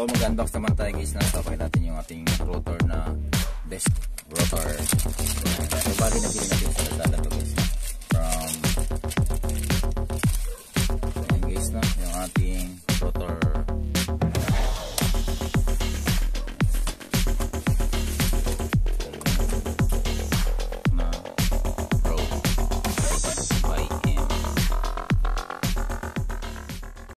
So mag-unbox naman tayo guys na sabay natin yung ating rotor na best rotor. So bali na bilhin natin sa Lazada to guys. From so yun guys no, yung ating rotor